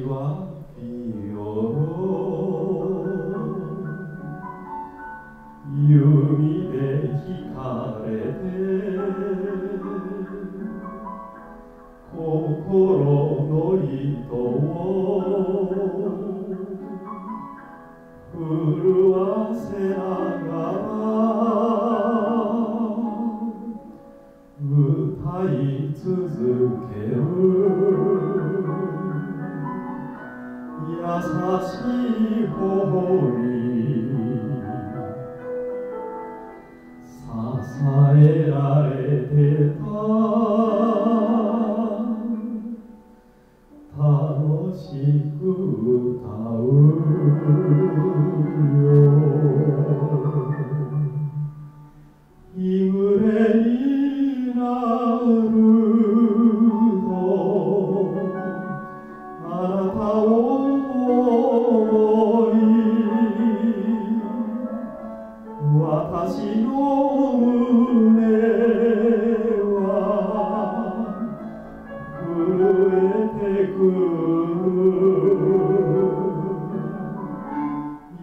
は日よろ弓で引かれて心の糸を震わせながら歌い続ける。優しい頬に支えられてた。楽しく歌うよ。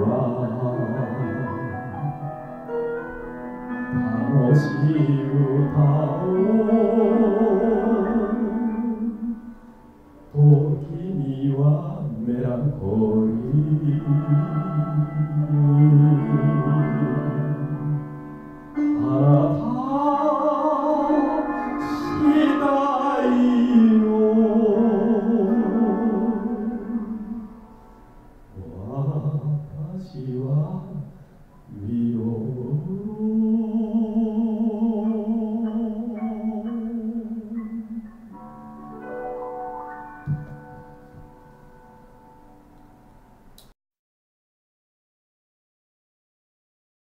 は楽しい歌を。時にはメランコリー